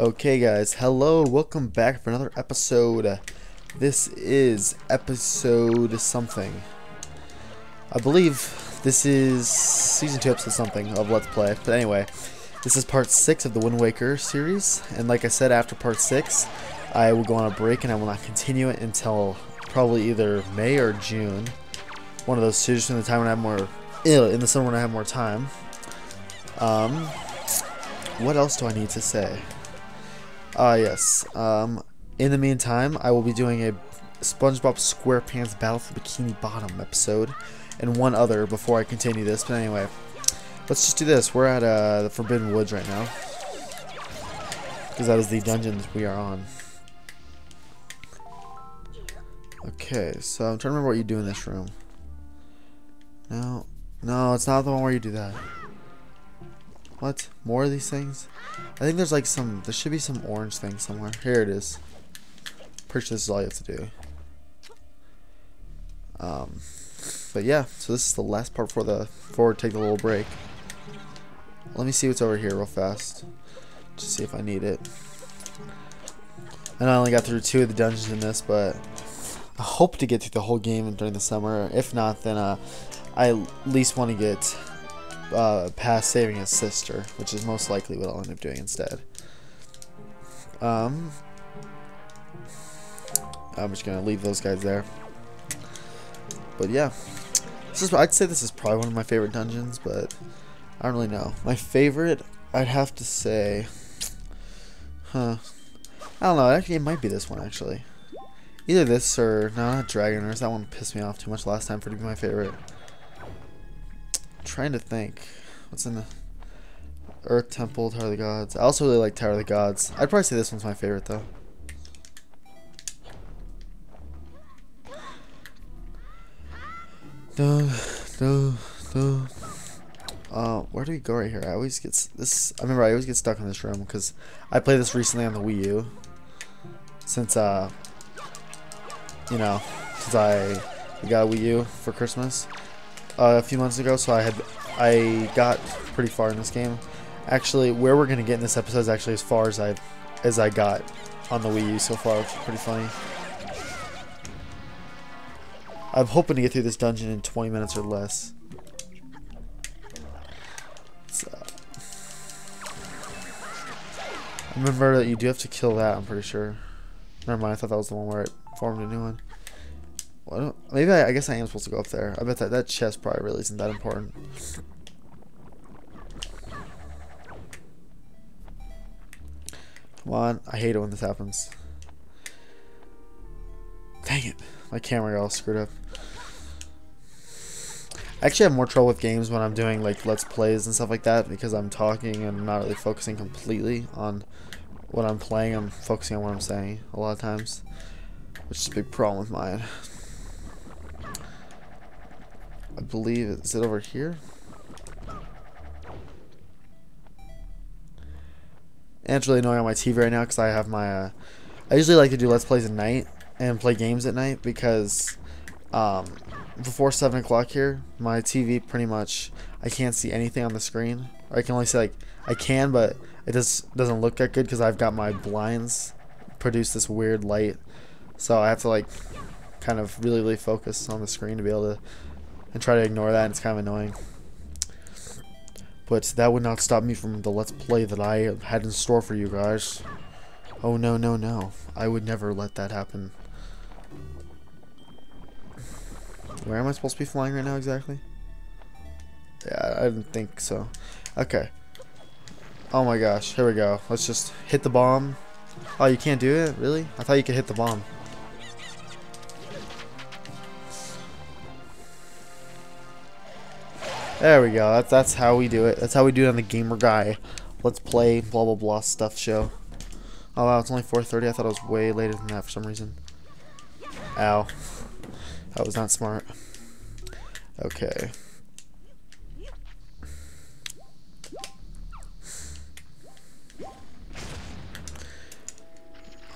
Okay, guys, hello, welcome back for another episode. This is episode something. I believe this is season 2, episode something of Let's Play. But anyway, this is part 6 of the Wind Waker series. And like I said, after part 6, I will go on a break and I will not continue it until probably either May or June. One of those two, just in the time when I have more, in the summer when I have more time. Um, what else do I need to say? Ah, uh, yes. Um, in the meantime, I will be doing a SpongeBob SquarePants Battle for Bikini Bottom episode, and one other before I continue this. But anyway, let's just do this. We're at uh, the Forbidden Woods right now, because that is the dungeon we are on. Okay, so I'm trying to remember what you do in this room. No, no, it's not the one where you do that. What? More of these things? I think there's like some, there should be some orange thing somewhere. Here it is. Pretty sure this is all you have to do. Um, but yeah, so this is the last part before the, before take a little break. Let me see what's over here real fast. Just see if I need it. And I only got through two of the dungeons in this, but I hope to get through the whole game during the summer. If not, then uh, I at least want to get uh, past saving his sister, which is most likely what I'll end up doing instead. Um, I'm just gonna leave those guys there. But yeah, this is I'd say this is probably one of my favorite dungeons, but I don't really know. My favorite, I'd have to say, huh? I don't know. Actually, it might be this one actually. Either this or no, not Dragon That one pissed me off too much last time for it to be my favorite trying to think. What's in the Earth Temple, Tower of the Gods? I also really like Tower of the Gods. I'd probably say this one's my favorite though. No, no, no. Uh, where do we go right here? I always get this. I remember I always get stuck in this room because I played this recently on the Wii U. Since uh, you know, since I got a Wii U for Christmas, uh, a few months ago, so I had I got pretty far in this game. Actually, where we're gonna get in this episode is actually as far as I as I got on the Wii U so far, which is pretty funny. I'm hoping to get through this dungeon in 20 minutes or less. So, remember that you do have to kill that, I'm pretty sure. Never mind, I thought that was the one where it formed a new one. Well, maybe I, I, guess I am supposed to go up there. I bet that that chest probably really isn't that important. Come on, I hate it when this happens. Dang it, my camera got all screwed up. I actually have more trouble with games when I'm doing like let's plays and stuff like that because I'm talking and I'm not really focusing completely on what I'm playing. I'm focusing on what I'm saying a lot of times, which is a big problem with mine. I believe, is it over here? And it's really annoying on my TV right now because I have my, uh, I usually like to do Let's Plays at night and play games at night because um, before 7 o'clock here, my TV pretty much, I can't see anything on the screen. Or I can only see, like, I can, but it just doesn't look that good because I've got my blinds produce this weird light. So I have to, like, kind of really, really focus on the screen to be able to and try to ignore that. And it's kind of annoying. But that would not stop me from the Let's Play that I had in store for you guys. Oh, no, no, no. I would never let that happen. Where am I supposed to be flying right now exactly? Yeah, I didn't think so. Okay. Oh my gosh, here we go. Let's just hit the bomb. Oh, you can't do it? Really? I thought you could hit the bomb. There we go. That's that's how we do it. That's how we do it on the Gamer Guy. Let's play blah blah blah stuff show. Oh wow, it's only 4:30. I thought it was way later than that for some reason. Ow. That was not smart. Okay.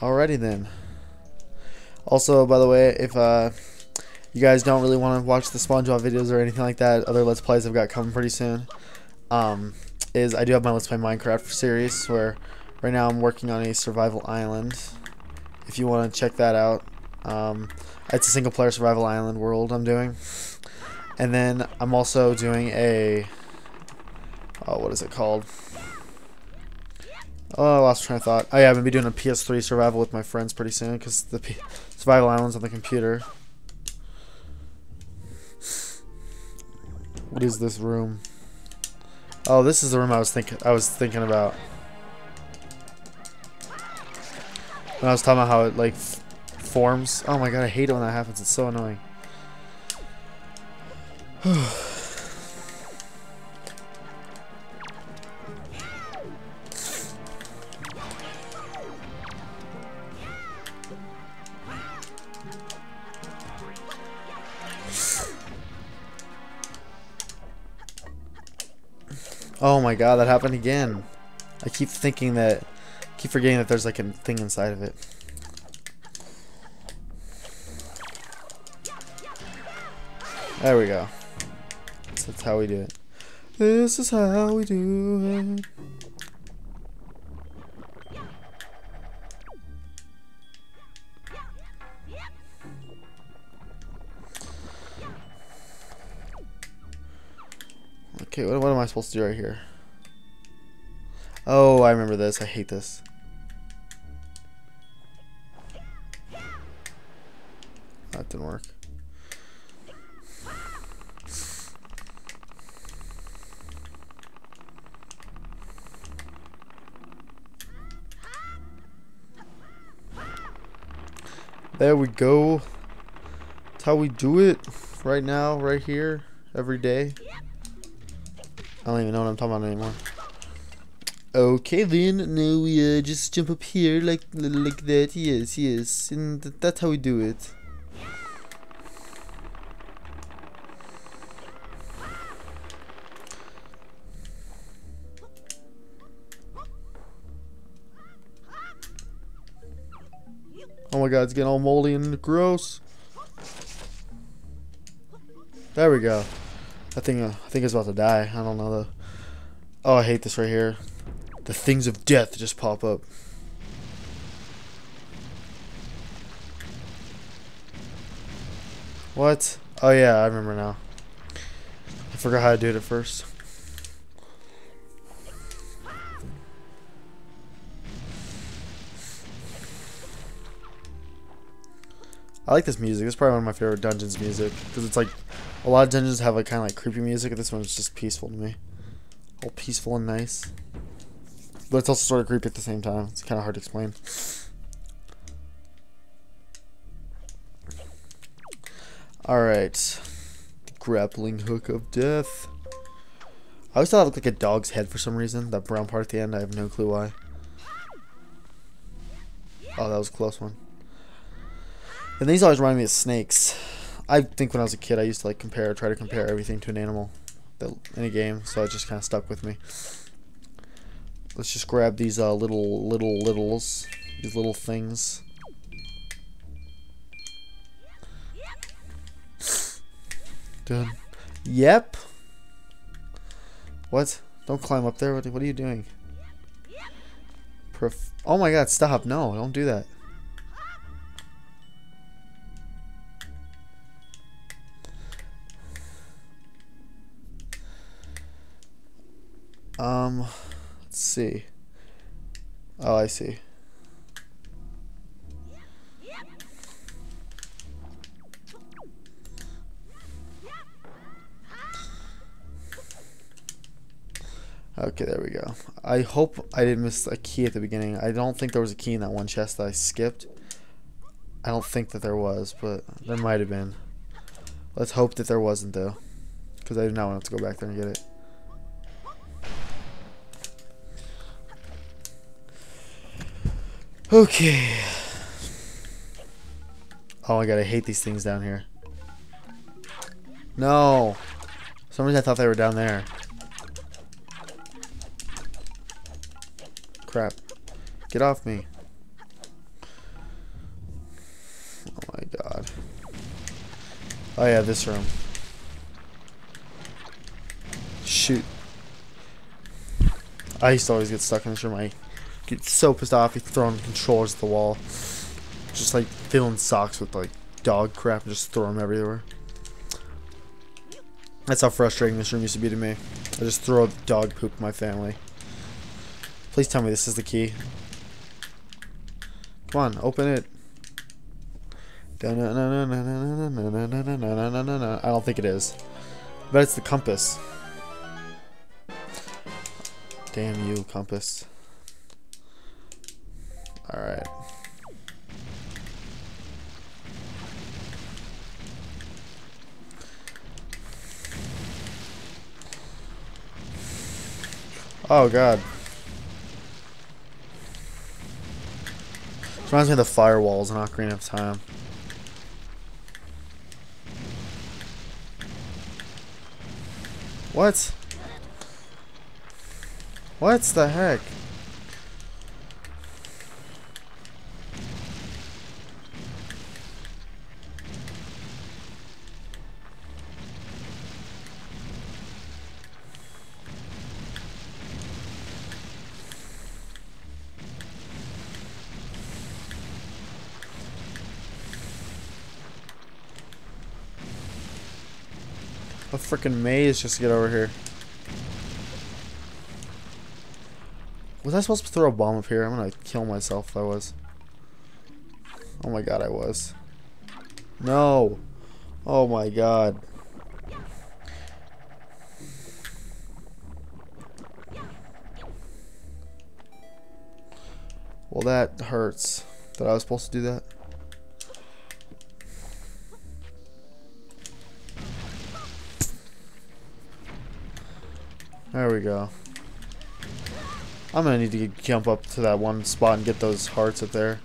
Alrighty then. Also, by the way, if uh you guys don't really want to watch the SpongeBob videos or anything like that, other Let's Plays I've got coming pretty soon, um, is I do have my Let's Play Minecraft series where Right now I'm working on a survival island. If you want to check that out. Um, it's a single player survival island world I'm doing. And then I'm also doing a... Oh, what is it called? Oh, I lost train of thought. Oh yeah, I'm to be doing a PS3 survival with my friends pretty soon because the P survival island's on the computer. What is this room? Oh, this is the room I was thinking I was thinking about. When I was talking about how it like forms. Oh my god, I hate it when that happens. It's so annoying. Oh my god, that happened again. I keep thinking that, keep forgetting that there's like a thing inside of it. There we go. That's how we do it. This is how we do it. Supposed to do right here? Oh, I remember this. I hate this. That didn't work. There we go. That's how we do it right now, right here, every day. I don't even know what I'm talking about anymore. Okay then, now we uh, just jump up here like like that. Yes, yes, and th that's how we do it. Oh my god, it's getting all moldy and gross. There we go. I think uh, I think it's about to die. I don't know though. Oh, I hate this right here. The things of death just pop up. What? Oh yeah, I remember now. I forgot how to do it at first. I like this music. It's probably one of my favorite dungeons music because it's like a lot of dungeons have like kind of like creepy music, this one's just peaceful to me. All peaceful and nice, but it's also sort of creepy at the same time. It's kind of hard to explain. All right, grappling hook of death. I always thought it looked like a dog's head for some reason. That brown part at the end, I have no clue why. Oh, that was a close one. And these always remind me of snakes. I think when I was a kid, I used to like compare, try to compare everything to an animal that, in a game, so it just kind of stuck with me. Let's just grab these uh, little, little, littles, these little things. Done. Yep. What? Don't climb up there. What, what are you doing? Prof oh my god, stop. No, don't do that. Um, let's see. Oh, I see. Okay, there we go. I hope I didn't miss a key at the beginning. I don't think there was a key in that one chest that I skipped. I don't think that there was, but there might have been. Let's hope that there wasn't, though. Because I do not want to, go back there and get it. Okay. Oh my god, I hate these things down here. No. For some reason I thought they were down there. Crap. Get off me. Oh my god. Oh yeah, this room. Shoot. I used to always get stuck in this room. I get so pissed off, he's throwing controllers at the wall. Just like filling socks with like dog crap and just throw them everywhere. That's how frustrating this room used to be to me. I just throw dog poop at my family. Please tell me this is the key. Come on, open it. I don't think it is. But it's the compass. Damn you, compass. Alright. Oh god. Reminds me of the firewalls in Ocarina of Time. What? What the heck? A freaking maze just to get over here. Was I supposed to throw a bomb up here? I'm gonna kill myself if I was. Oh my god, I was. No! Oh my god. Well, that hurts that I was supposed to do that. There we go. I'm gonna need to jump up to that one spot and get those hearts up there.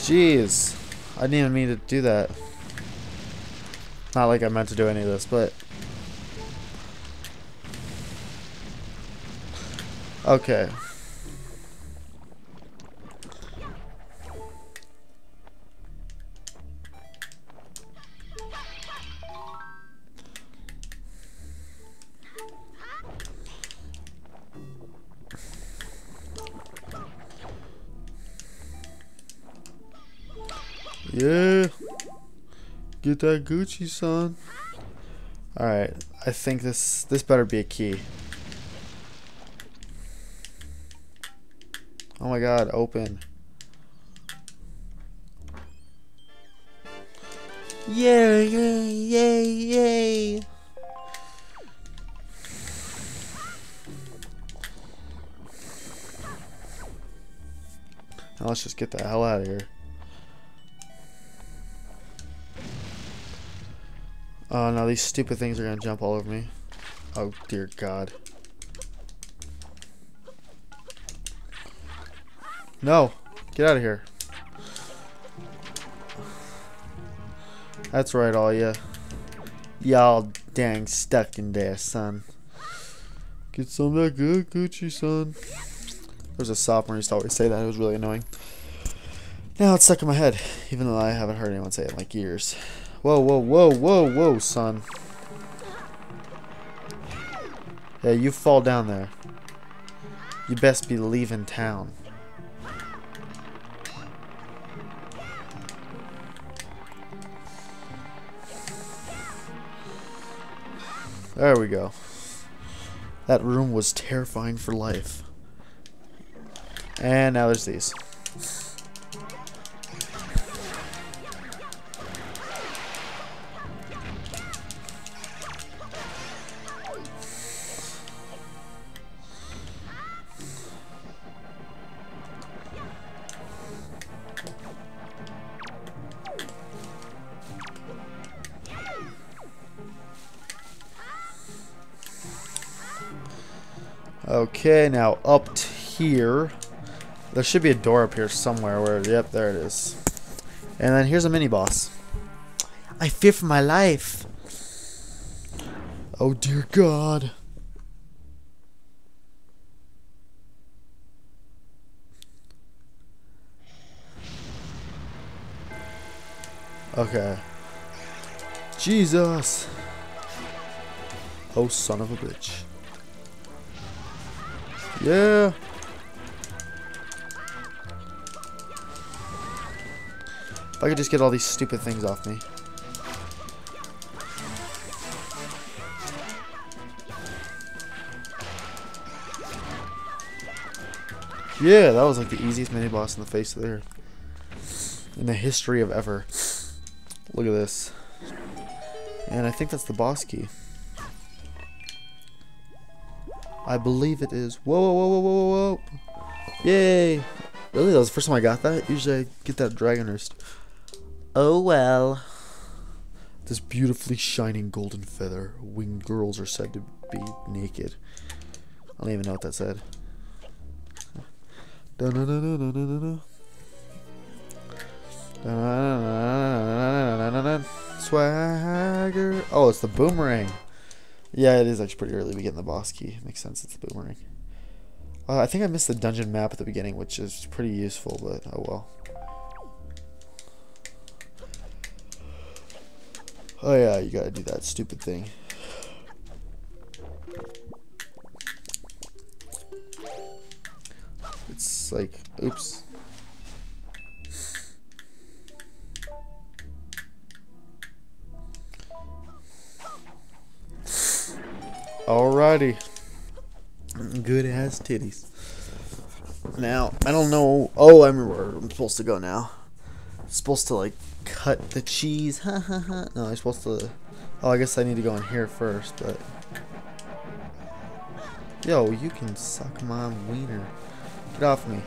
Jeez. I didn't even mean to do that. Not like I meant to do any of this, but... Okay. That Gucci, son. Alright. I think this this better be a key. Oh my god, open. Yay, yay, yay, yay. Now let's just get the hell out of here. Oh no, these stupid things are gonna jump all over me. Oh dear god. No! Get out of here. That's right, all ya. Y'all dang stuck in there, son. Get some of that good Gucci, son. There's a sophomore used to always say that. It was really annoying. Now it's stuck in my head, even though I haven't heard anyone say it in like years. Whoa, whoa, whoa, whoa, whoa, son. Yeah, you fall down there. You best be leaving town. There we go. That room was terrifying for life. And now there's these. Okay, now up here. There should be a door up here somewhere where, yep, there it is. And then here's a mini boss. I fear for my life. Oh dear God. Okay. Jesus. Oh, son of a bitch. Yeah. If I could just get all these stupid things off me. Yeah, that was like the easiest mini boss in the face of the earth. In the history of ever. Look at this. And I think that's the boss key. I believe it is. Whoa, whoa, whoa, whoa, whoa, whoa. Yay. Really? That was the first time I got that? Usually I get that Dragon Roost. Oh well. This beautifully shining golden feather. Winged girls are said to be naked. I don't even know what that said. Da -da -da -da -da -da -da. Swagger. Oh, it's the boomerang. Yeah, it is actually pretty early. We get in the boss key. Makes sense. It's the boomerang. Uh, I think I missed the dungeon map at the beginning, which is pretty useful, but oh well. Oh yeah, you gotta do that stupid thing. It's like, oops. Alrighty. Good ass titties. Now, I don't know. Oh, I remember where I'm supposed to go now. I'm supposed to, like, cut the cheese. Ha ha ha. No, I'm supposed to. Oh, I guess I need to go in here first, but. Yo, you can suck my wiener. Get off me.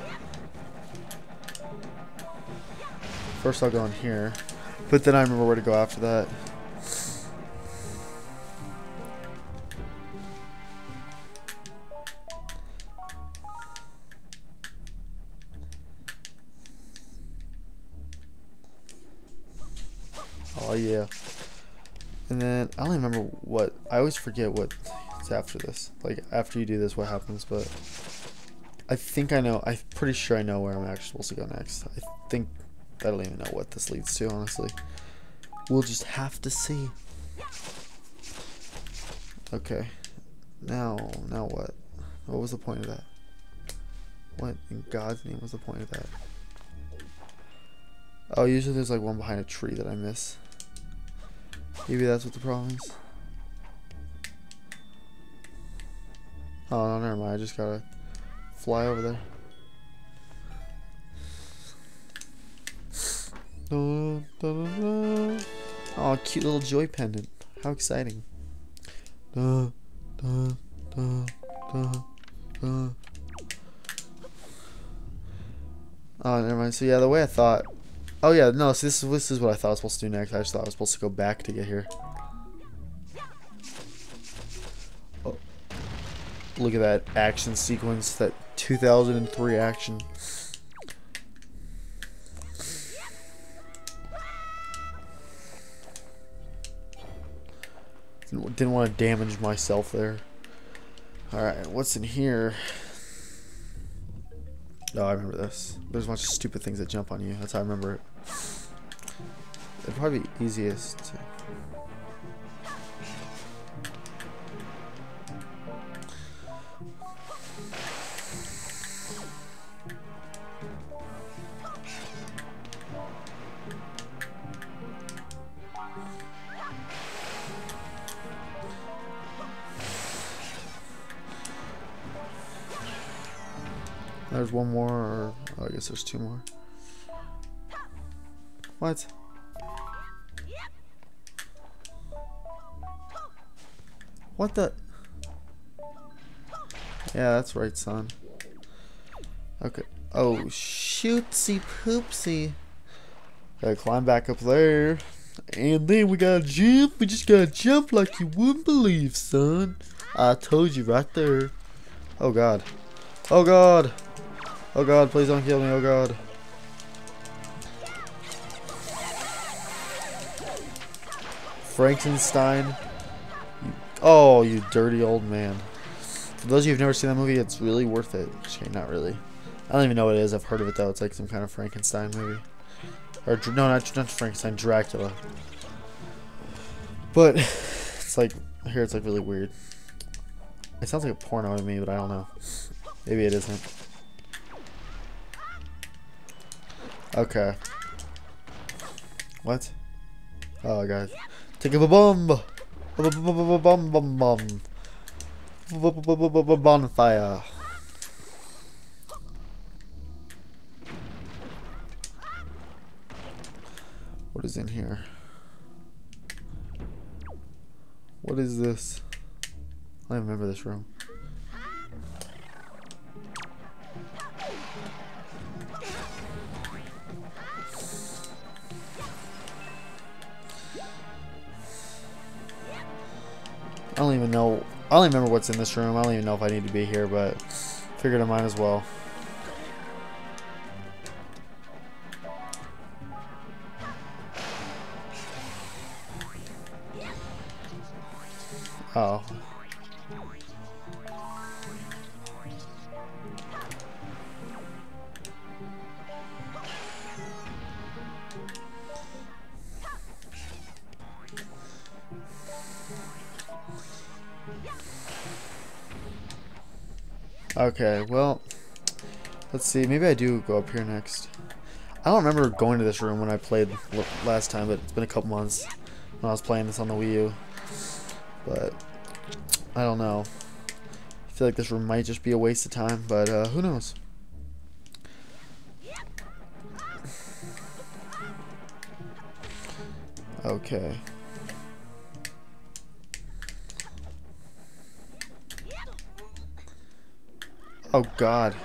First, I'll go in here. But then I remember where to go after that. Oh yeah. And then I don't remember what I always forget what's after this. Like after you do this what happens, but I think I know I'm pretty sure I know where I'm actually supposed to go next. I think I don't even know what this leads to, honestly. We'll just have to see. Okay. Now now what? What was the point of that? What in God's name was the point of that? Oh, usually there's like one behind a tree that I miss. Maybe that's what the problem is. Oh, no, never mind. I just gotta fly over there. Oh, cute little joy pendant. How exciting. Oh, never mind. So yeah, the way I thought Oh yeah, no, so this is this is what I thought I was supposed to do next. I just thought I was supposed to go back to get here. Oh. Look at that action sequence, that 2003 action. Didn't want to damage myself there. Alright, what's in here? Oh, I remember this. There's a bunch of stupid things that jump on you. That's how I remember it. It'd probably be easiest to... There's one more, or oh, I guess there's two more. What? What the? Yeah, that's right, son. Okay. Oh, shootsy poopsy. Gotta climb back up there. And then we gotta jump. We just gotta jump like you wouldn't believe, son. I told you right there. Oh, God. Oh, God. Oh, God, please don't kill me. Oh, God. Frankenstein. Oh, you dirty old man. For those of you who've never seen that movie, it's really worth it. Okay, not really. I don't even know what it is. I've heard of it though. It's like some kind of Frankenstein movie. Or no, not not Frankenstein, Dracula. But it's like here it's like really weird. It sounds like a porno to me, but I don't know. Maybe it isn't. Okay. What? Oh god. Take a bomb. Bomb. Bonfire. What is in here? What is this? I remember this room. Don't even know. I don't remember what's in this room. I don't even know if I need to be here, but figured I might as well. Okay, well, let's see. Maybe I do go up here next. I don't remember going to this room when I played last time, but it's been a couple months when I was playing this on the Wii U. But, I don't know. I feel like this room might just be a waste of time, but uh, who knows. Okay. Oh god.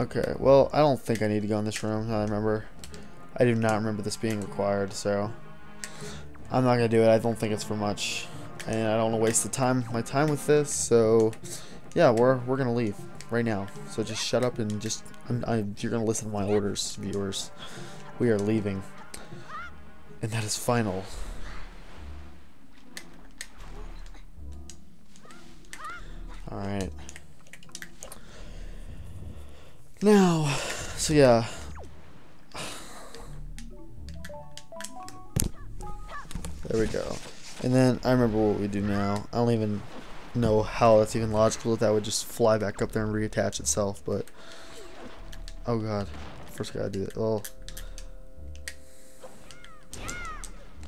Okay, well, I don't think I need to go in this room, I remember. I do not remember this being required, so... I'm not gonna do it, I don't think it's for much. And I don't want to waste the time, my time with this, so... Yeah, we're, we're gonna leave, right now. So just shut up and just... I'm, you're gonna listen to my orders, viewers. We are leaving. And that is final. Alright. Now, so yeah. There we go. And then I remember what we do now. I don't even know how that's even logical that, that would just fly back up there and reattach itself, but oh god. First I gotta do it. Oh.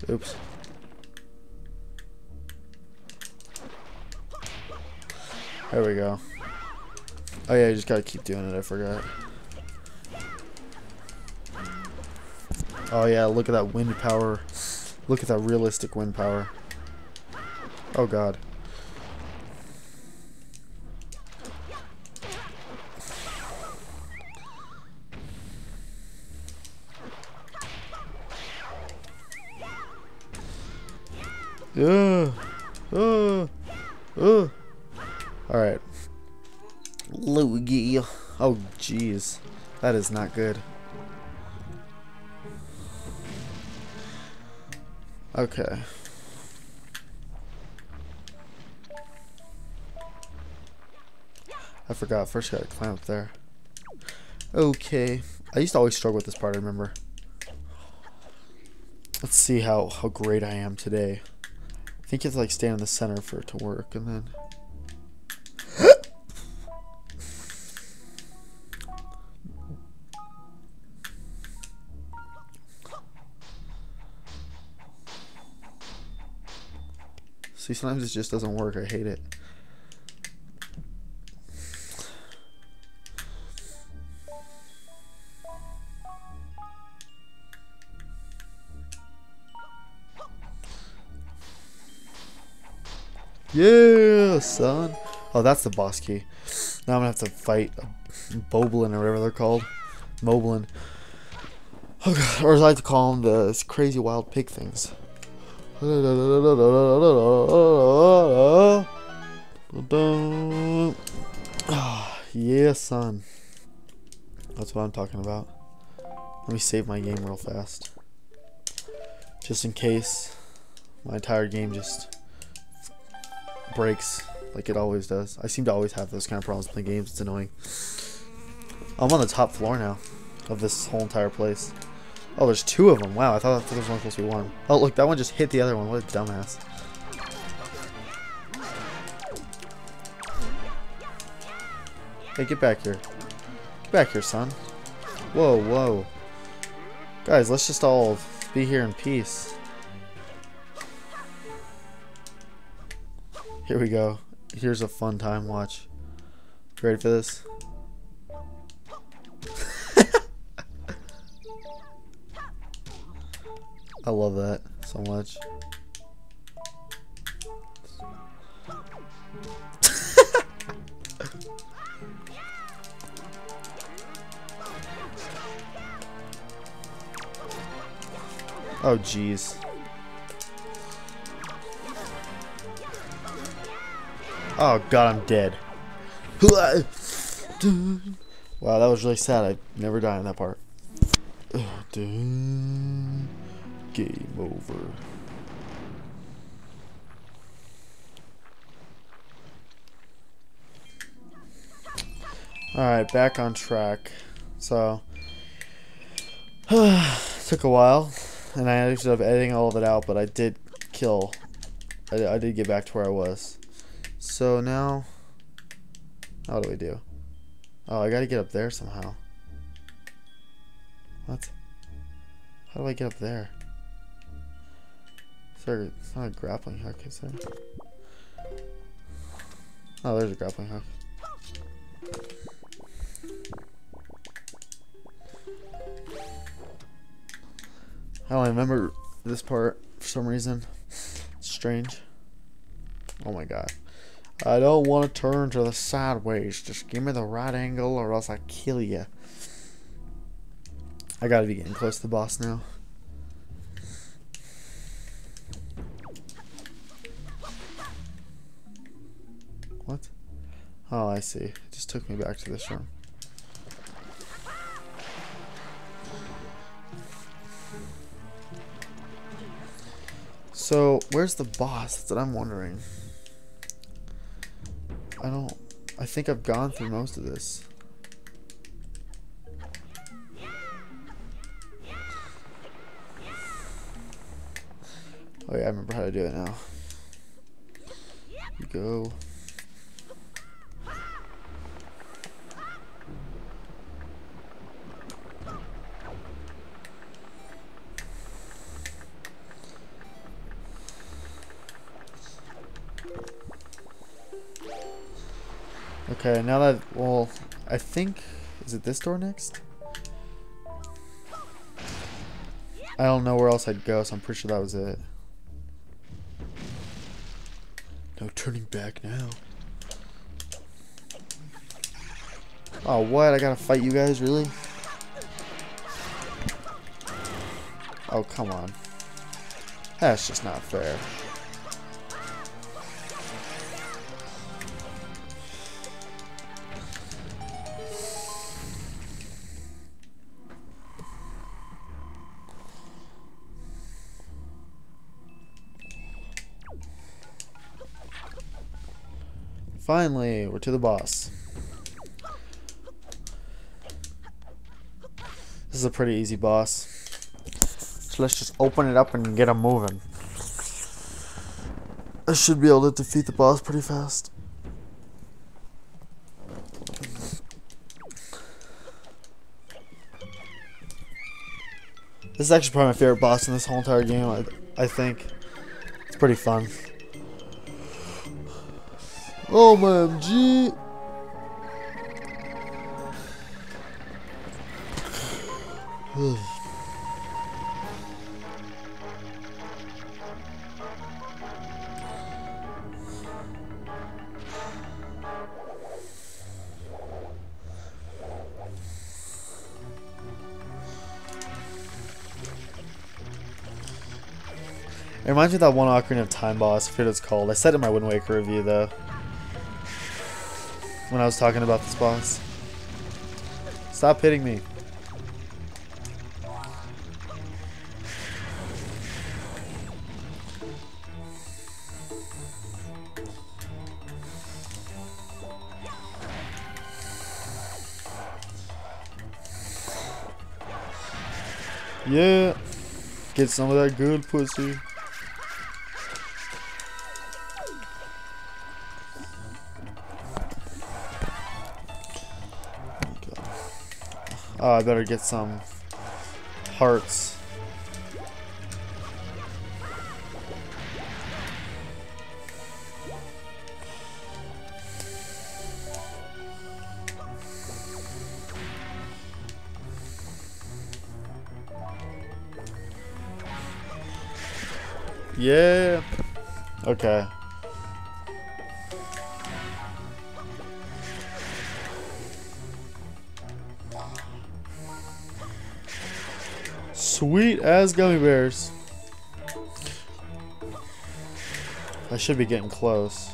Oops. There we go. Oh yeah, you just gotta keep doing it, I forgot. Oh yeah, look at that wind power. Look at that realistic wind power. Oh god. Ugh. Jeez. That is not good. Okay. I forgot. First gotta climb up there. Okay. I used to always struggle with this part, I remember. Let's see how, how great I am today. I think you have to like stand in the center for it to work, and then... See, sometimes it just doesn't work. I hate it. Yeah, son. Oh, that's the boss key. Now I'm gonna have to fight Boblin or whatever they're called. Moblin. Oh god, or as I like to call them, the crazy wild pig things. Yeah, son. That's what I'm talking about. Let me save my game real fast. Just in case my entire game just breaks like it always does. I seem to always have those kind of problems playing games. It's annoying. I'm on the top floor now of this whole entire place. Oh, there's two of them. Wow, I thought there was only supposed to be one. Oh, look, that one just hit the other one. What a dumbass. Hey, get back here. Get back here, son. Whoa, whoa. Guys, let's just all be here in peace. Here we go. Here's a fun time. Watch. Ready for this? I love that so much. oh, jeez. Oh god, I'm dead. Wow, that was really sad. I never died in that part. Game over. Alright, back on track. So, took a while, and I ended up editing all of it out, but I did kill. I, I did get back to where I was. So now, how do we do? Oh, I gotta get up there somehow. What? How do I get up there? There, it's not a grappling hook, is there? Oh, there's a grappling hook. I don't remember this part for some reason. It's strange. Oh my god. I don't want to turn to the sideways. Just give me the right angle or else I kill you. I gotta be getting close to the boss now. Oh, I see. It just took me back to this room. So, where's the boss? That's what I'm wondering. I don't... I think I've gone through most of this. Oh yeah, I remember how to do it now. You go. Okay, now that, well, I think, is it this door next? I don't know where else I'd go, so I'm pretty sure that was it. No turning back now. Oh, what? I gotta fight you guys, really? Oh, come on. That's just not fair. Finally, we're to the boss. This is a pretty easy boss. So let's just open it up and get him moving. I should be able to defeat the boss pretty fast. This is actually probably my favorite boss in this whole entire game, I, I think. It's pretty fun. Oh, OMG It reminds me of that one Ocarina of Time boss, I forget what it's called. I said it in my Wind Waker review though. When I was talking about this boss. Stop hitting me. Yeah. Get some of that good pussy. Oh, I better get some hearts. Yeah. Okay. Sweet as gummy bears. I should be getting close.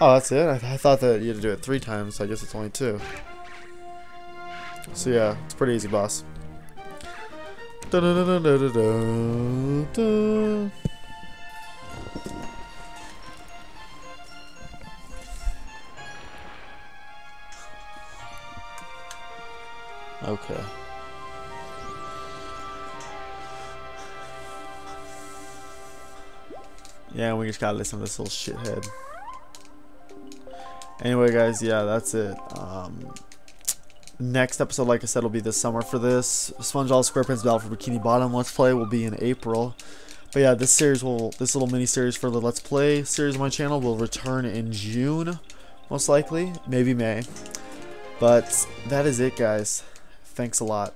Oh, that's it? I, th I, thought that you had to do it three times, so I guess it's only two. So yeah, it's pretty easy, boss. Okay. Yeah, we just gotta listen to this little shithead. Anyway, guys, yeah, that's it. Um, next episode, like I said, will be this summer for this. SpongeBob SquarePants Battle for Bikini Bottom Let's Play will be in April. But yeah, this series will, this little mini series for the Let's Play series on my channel will return in June, most likely, maybe May. But that is it, guys. Thanks a lot.